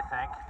I think.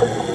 Thank